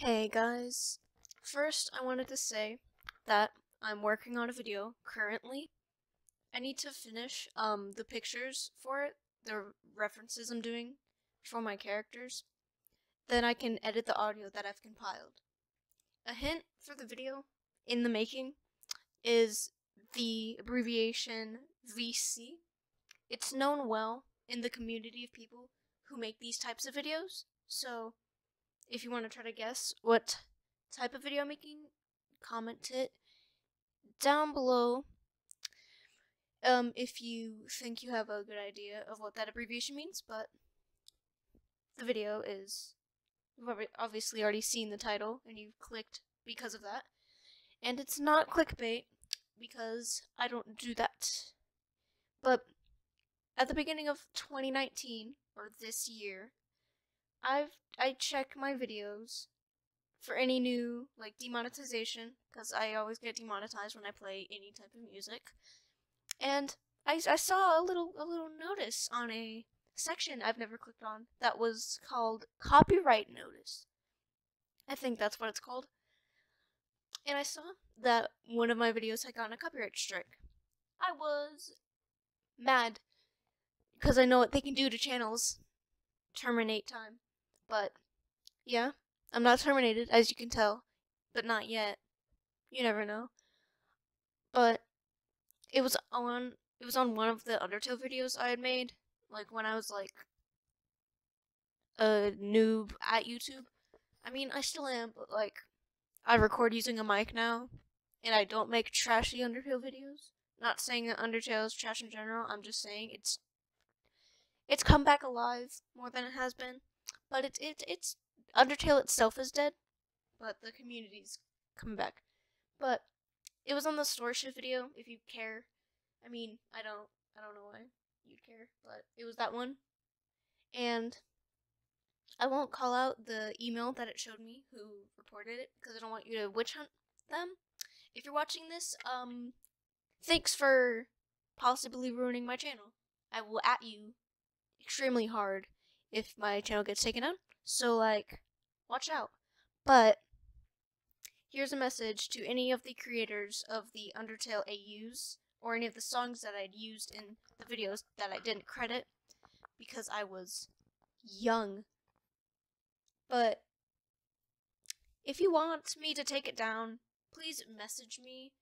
Hey guys, first I wanted to say that I'm working on a video currently. I need to finish um the pictures for it, the references I'm doing for my characters. Then I can edit the audio that I've compiled. A hint for the video in the making is the abbreviation VC. It's known well in the community of people who make these types of videos, so if you want to try to guess what type of video I'm making, comment it down below. Um, if you think you have a good idea of what that abbreviation means, but the video is you've obviously already seen the title and you've clicked because of that. And it's not clickbait because I don't do that. But at the beginning of 2019 or this year, I've I check my videos for any new like demonetization because I always get demonetized when I play any type of music. And I, I saw a little a little notice on a section I've never clicked on that was called copyright notice. I think that's what it's called. And I saw that one of my videos had gotten a copyright strike. I was mad because I know what they can do to channels. Terminate time. But, yeah, I'm not terminated, as you can tell, but not yet. You never know. But, it was on, it was on one of the Undertale videos I had made, like when I was like, a noob at YouTube. I mean, I still am, but like, I record using a mic now, and I don't make trashy Undertale videos. Not saying that Undertale is trash in general, I'm just saying it's it's come back alive more than it has been. But it's it, it's Undertale itself is dead, but the community's coming back. But it was on the Storyshift video. If you care, I mean, I don't, I don't know why you'd care, but it was that one, and I won't call out the email that it showed me who reported it because I don't want you to witch hunt them. If you're watching this, um, thanks for possibly ruining my channel. I will at you extremely hard if my channel gets taken down. So, like, watch out. But, here's a message to any of the creators of the Undertale AUs, or any of the songs that I'd used in the videos that I didn't credit, because I was young. But, if you want me to take it down, please message me.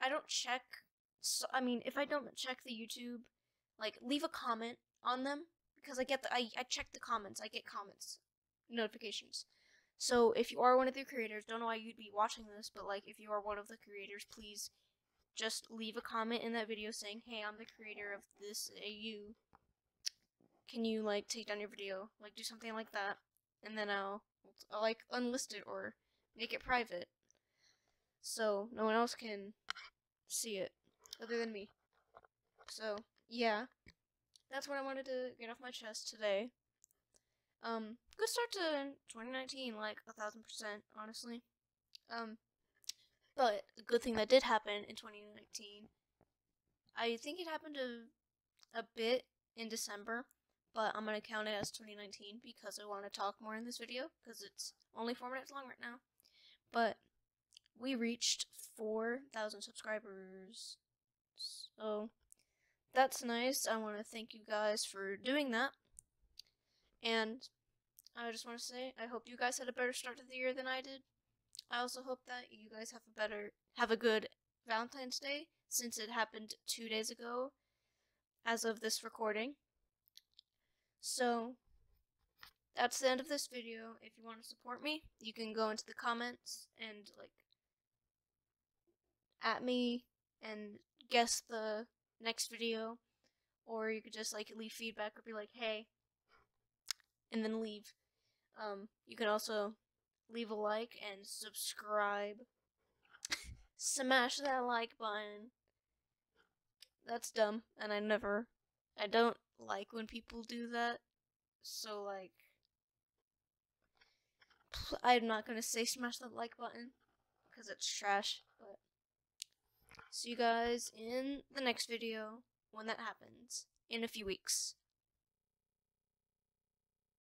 I don't check, so, I mean, if I don't check the YouTube, like, leave a comment on them because I get the I, I check the comments. I get comments notifications. So if you are one of the creators, don't know why you'd be watching this, but like if you are one of the creators, please just leave a comment in that video saying, "Hey, I'm the creator of this uh, AU. Can you like take down your video? Like do something like that." And then I'll, I'll like unlist it or make it private. So no one else can see it other than me. So, yeah that's what I wanted to get off my chest today. Um, good start to 2019, like a thousand percent, honestly. Um, but a good thing that did happen in 2019, I think it happened a, a bit in December, but I'm gonna count it as 2019 because I want to talk more in this video because it's only four minutes long right now. But we reached 4,000 subscribers, so that's nice. I want to thank you guys for doing that. And I just want to say, I hope you guys had a better start to the year than I did. I also hope that you guys have a better, have a good Valentine's Day, since it happened two days ago, as of this recording. So, that's the end of this video. If you want to support me, you can go into the comments and, like, at me and guess the next video, or you could just like leave feedback or be like, hey, and then leave. Um, you can also leave a like and subscribe. Smash that like button. That's dumb, and I never, I don't like when people do that. So like, I'm not gonna say smash that like button because it's trash. See you guys in the next video when that happens in a few weeks.